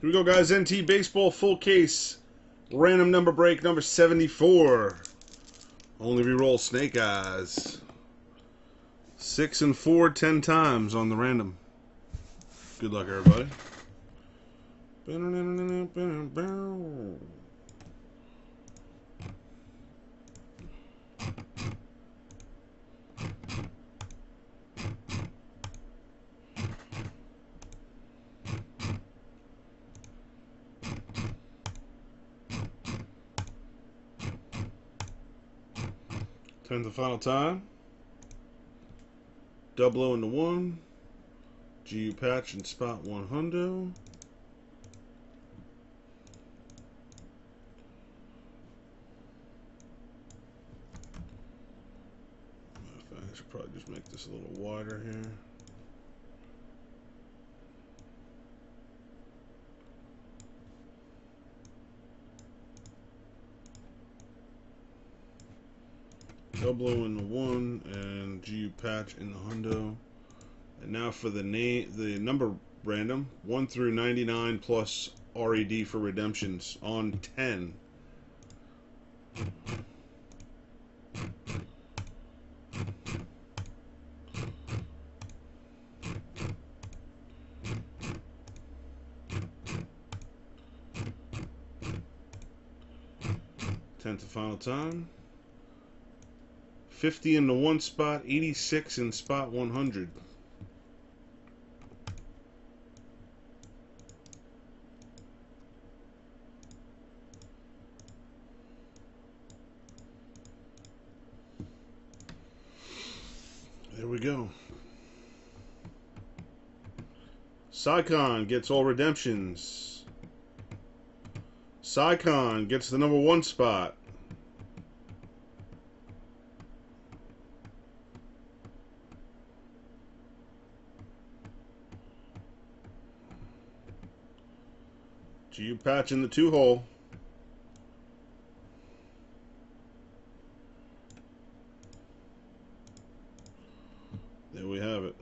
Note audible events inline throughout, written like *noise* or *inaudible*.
Here we go, guys. NT Baseball full case. Random number break number 74. Only reroll Snake Eyes. Six and four, ten times on the random. Good luck, everybody. The final time. Double O into one. GU patch and spot one hundo. I should probably just make this a little wider here. Double in the one and GU patch in the hundo. And now for the name, the number random one through ninety nine plus RED for redemptions on ten. Tenth and final time. 50 in the one spot, 86 in spot 100. There we go. Psycon gets all redemptions. Psycon gets the number one spot. GU patch in the two hole. There we have it.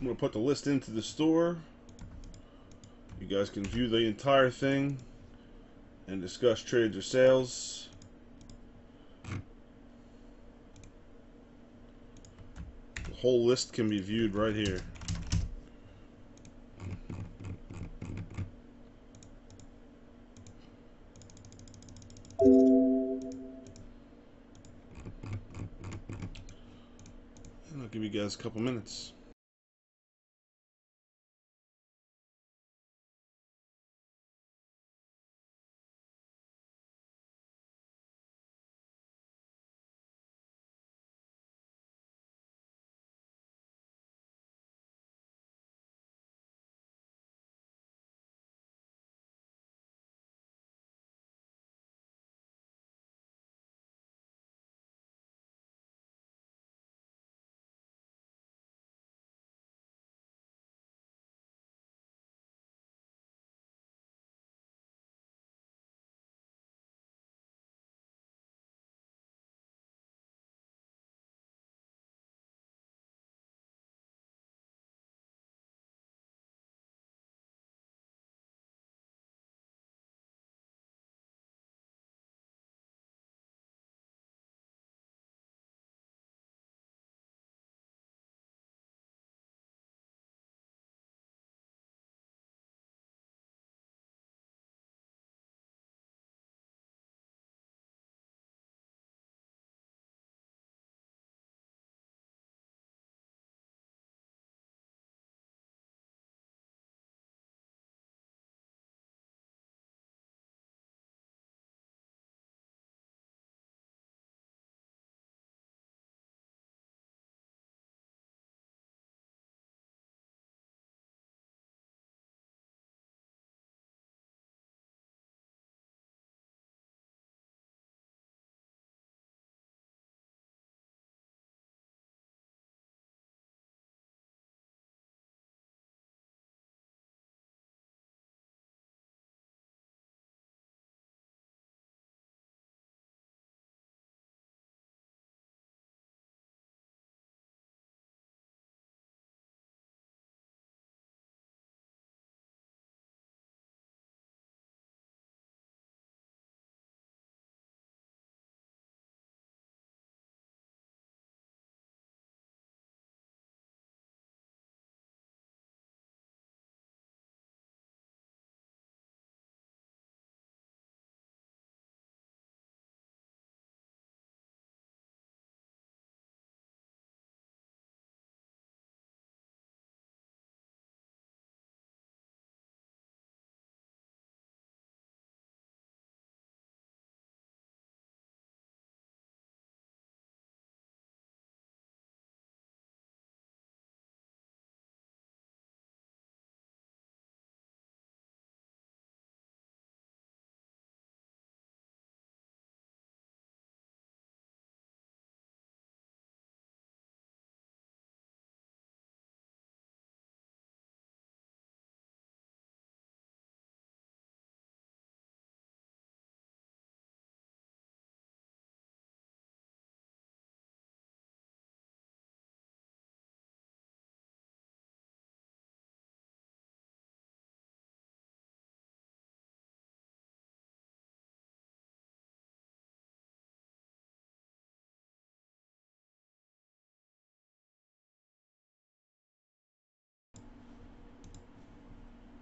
I'm going to put the list into the store. You guys can view the entire thing and discuss trades or sales. The whole list can be viewed right here. And I'll give you guys a couple minutes.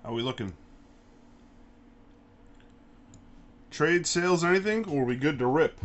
How we looking? Trade sales, anything? Or we good to rip?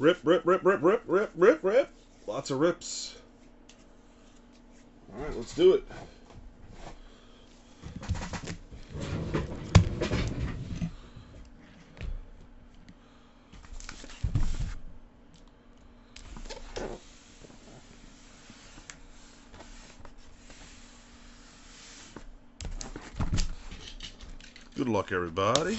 Rip, rip, rip, rip, rip, rip, rip, rip. Lots of rips. All right, let's do it. Good luck, everybody.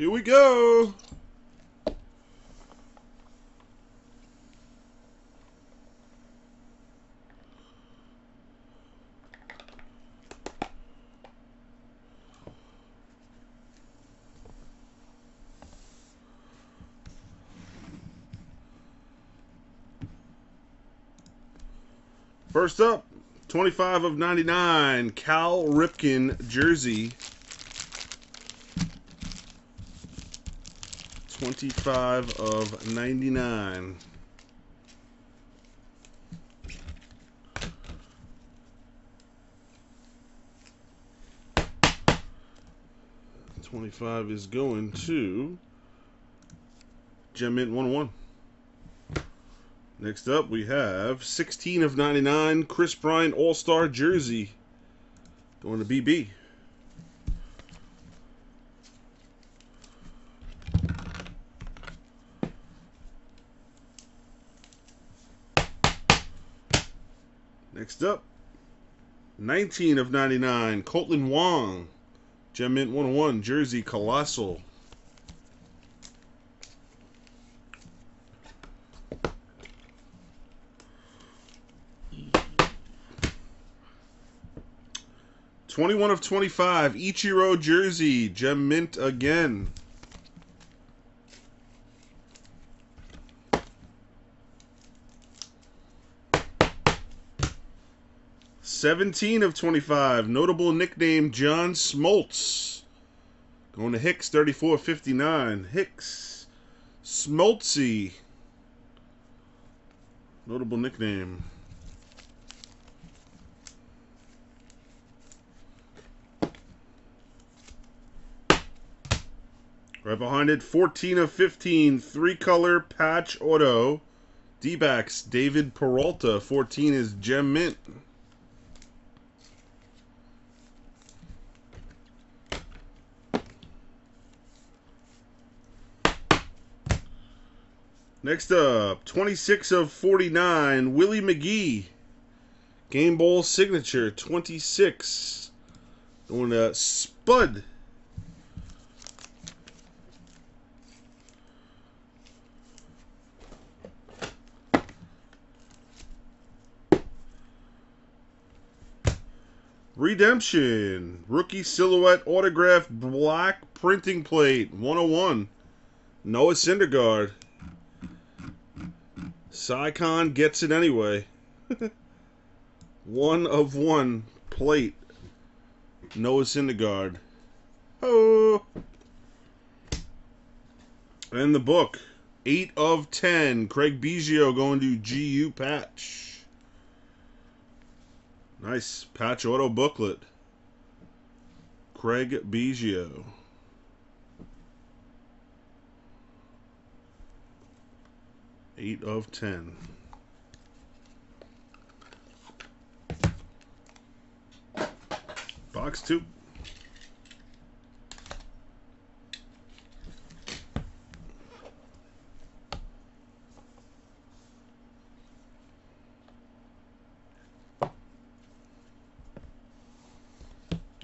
Here we go. First up, 25 of 99, Cal Ripken jersey 25 of 99. Twenty-five is going to Gem Mint 101. Next up, we have 16 of 99 Kris Bryant All Star Jersey going to BB. Next up, 19 of 99, Kolten Wong. Gem Mint 101, Jersey Colossal. Twenty-one of twenty-five, Ichiro jersey, gem mint again. 17 of 25. Notable nickname John Smoltz. Going to Hicks, 34.59. Hicks. Smoltzy. Notable nickname. Right behind it, 14 of 15, three color patch auto. D backs, David Peralta. 14 is Gem Mint. Next up, 26 of 49, Willie McGee. Game Ball signature, 26. Going to Spud. Redemption. Rookie Silhouette Autograph Black Printing Plate 101. Noah Syndergaard. Sycon gets it anyway. *laughs* one of one plate. Noah Syndergaard. Oh. And the book. 8 of 10. Craig Biggio going to GU Patch. Nice patch auto booklet. Craig Biggio. Eight of ten. Box two.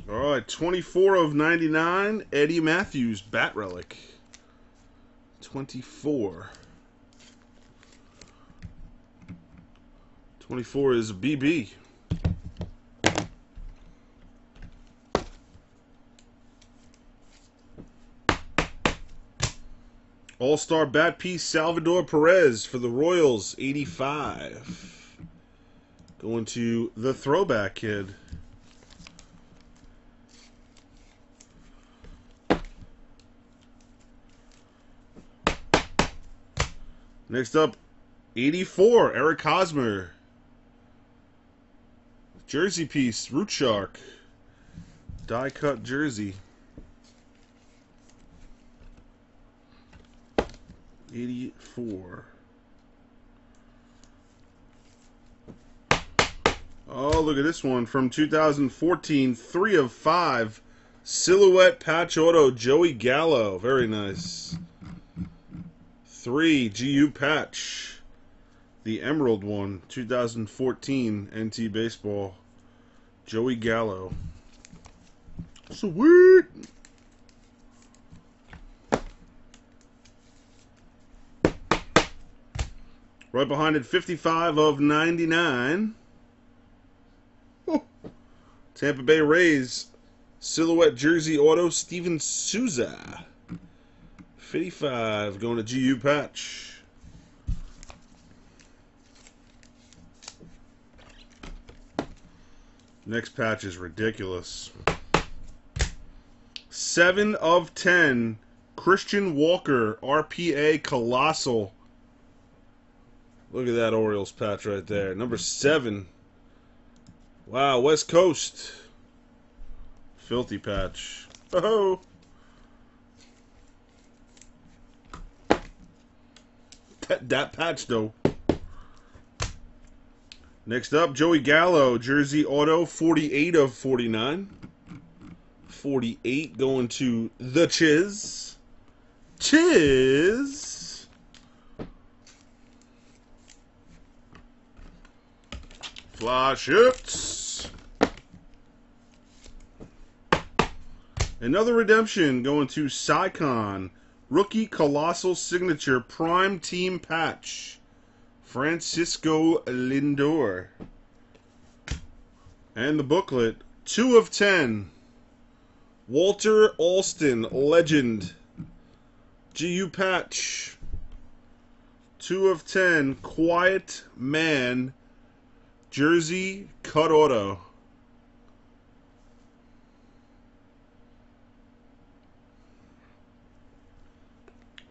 All right, 24 of 99, Eddie Mathews, Bat Relic. 24. 24 is BB. All-Star bat piece Salvador Perez for the Royals, 85. Going to the throwback kid. Next up, 84, Eric Hosmer. Jersey piece, Root Shark. Die cut jersey. 84. Oh, look at this one from 2014. Three of five. Silhouette patch auto, Joey Gallo. Very nice. Three, GU patch. The Emerald one, 2014 NT Baseball. Joey Gallo. Sweet! Right behind it, 55 of 99. Oh. Tampa Bay Rays silhouette jersey auto, Steven Souza. 55 going to GU patch. Next patch is ridiculous. 7 of 10. Christian Walker, RPA Colossal. Look at that Orioles patch right there. Number 7. Wow, West Coast. Filthy patch. Oh. that, that patch, though. Next up, Joey Gallo, Jersey Auto, 48 of 49. 48 going to the Chiz. Chiz. Flash hits. Another redemption going to Sycon. Rookie Colossal Signature Prime Team Patch. Francisco Lindor. And the booklet. 2 of 10. Walter Alston, Legend. GU Patch. 2 of 10. Quiet Man. Jersey Cut Auto.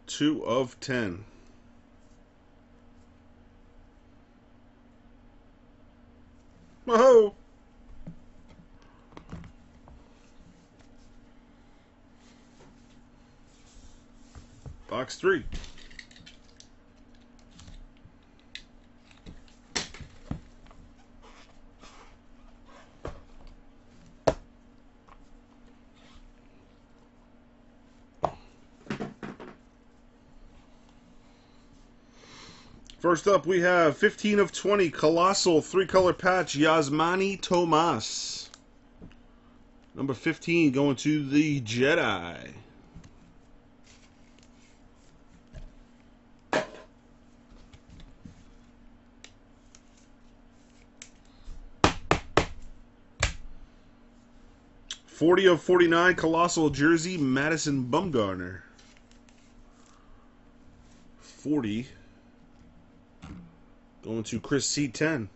2 of 10. Whoa! Box 3. First up, we have 15 of 20 Colossal three color patch Yasmany Tomas. Number 15 going to the Jedi. Forty of forty-nine, colossal jersey, Madison Bumgarner. Forty Going to Chris C10.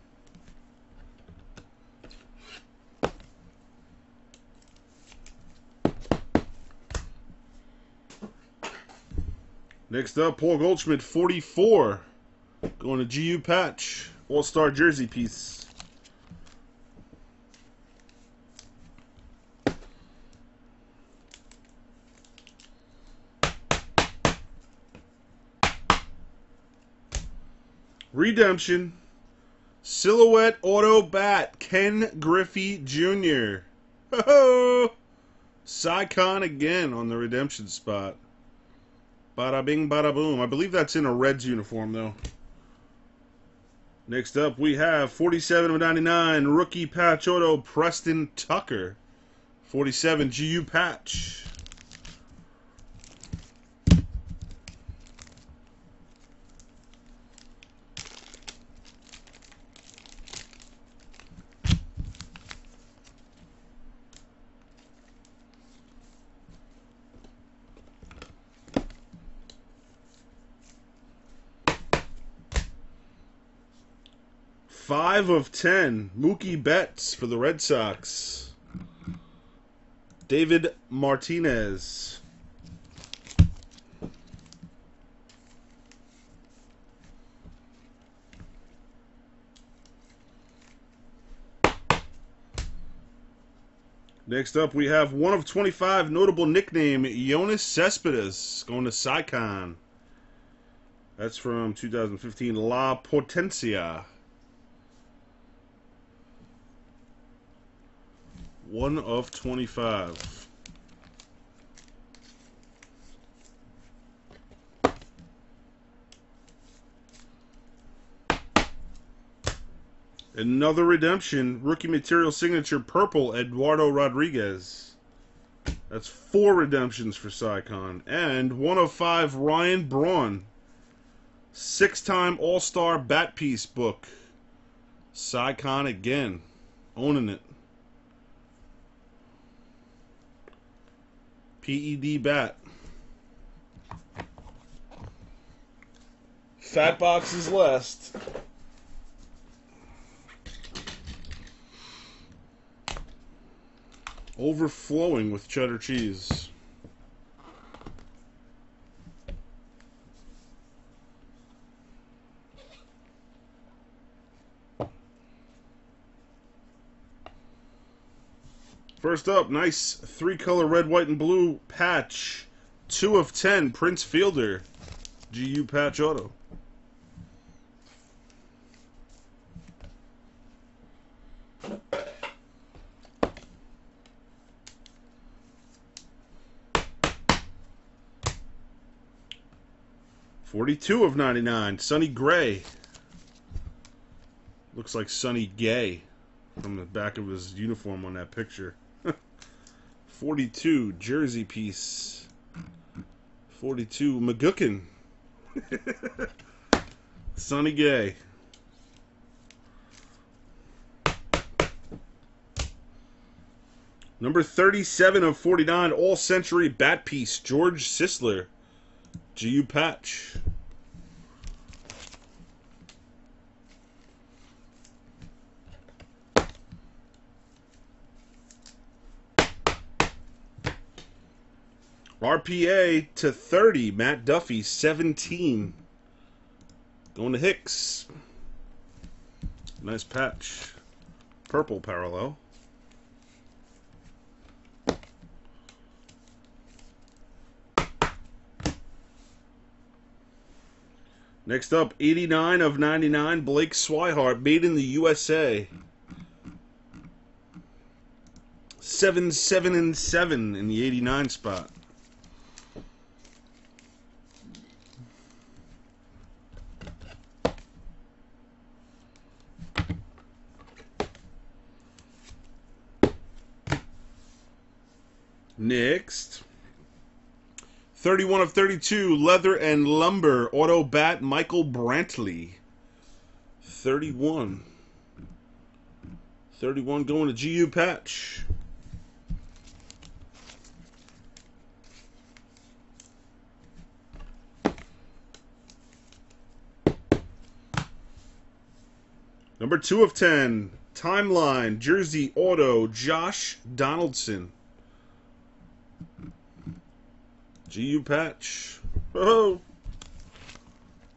Next up, Paul Goldschmidt, 44. Going to GU Patch. All-Star jersey piece. Redemption. Silhouette Auto Bat. Ken Griffey Jr. Ho Psycon again on the redemption spot. Bada bing, bada boom. I believe that's in a Reds uniform, though. Next up, we have 47 of 99 rookie patch auto Preston Tucker. 47 GU patch. Five of ten. Mookie Betts for the Red Sox. David Martinez. Next up, we have one of 25 notable nickname, Yoenis Cespedes, going to Psycon. That's from 2015 La Potencia. One of 25. Another redemption. Rookie material signature purple, Eduardo Rodriguez. That's four redemptions for Psycon. And one of five, Ryan Braun. Six time All Star Bat Piece book. Psycon again. Owning it. PED bat. Fat boxes last. Overflowing with cheddar cheese. First up, nice three color red, white, and blue patch. Two of ten, Prince Fielder. GU patch auto. Forty-two of ninety-nine, Sonny Gray. Looks like Sunny Gay from the back of his uniform on that picture. 42 jersey piece. 42 McGuckin. *laughs* Sonny Gay. Number 37 of 49 All Century Bat Piece George Sisler. GU Patch. RPA to 30. Matt Duffy, 17. Going to Hicks. Nice patch. Purple parallel. Next up, 89 of 99, Blake Swihart, made in the USA. 7 7 and 7 in the 89 spot. Next. 31 of 32, Leather and Lumber, Auto Bat, Michael Brantley. 31. 31 going to GU Patch. Number 2 of 10, Timeline, Jersey Auto, Josh Donaldson. GU patch. Oh!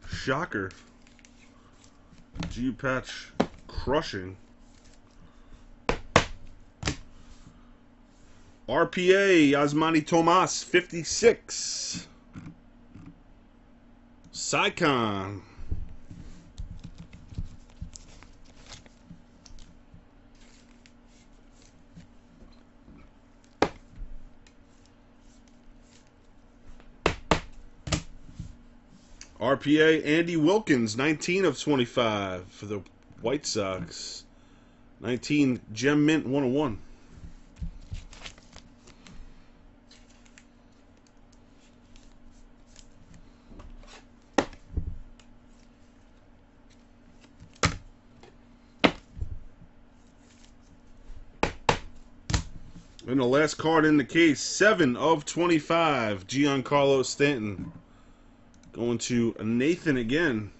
Shocker. GU patch crushing. RPA, Yasmany Tomas, 56. Sycon. RPA Andy Wilkins, 19 of 25 for the White Sox. 19 Gem Mint 101. And the last card in the case, 7 of 25, Giancarlo Stanton. Going to Nathan again.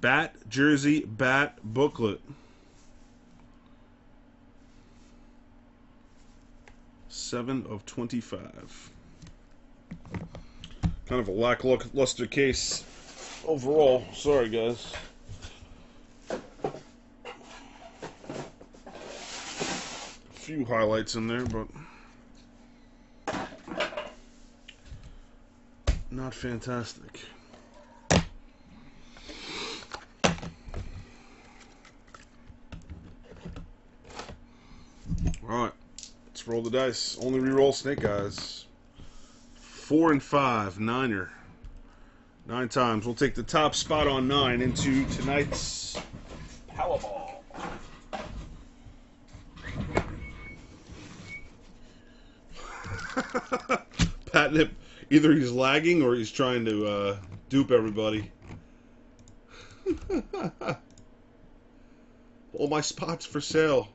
Bat jersey, bat booklet. Seven of 25. Kind of a lackluster case overall. Sorry, guys. A few highlights in there, but. Not fantastic. Alright, let's roll the dice. Only re-roll snake eyes. Four and five, niner. Nine times. We'll take the top spot on nine into tonight's Powerball. *laughs* Patnip Either he's lagging or he's trying to uh, dupe everybody. *laughs* All my spots for sale.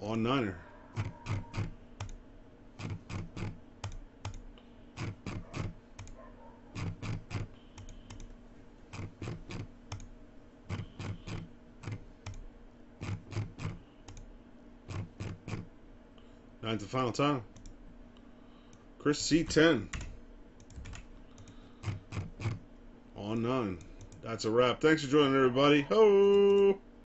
On Niner. Nine's the final time. Chris C10. On nine. That's a wrap. Thanks for joining, everybody. Ho!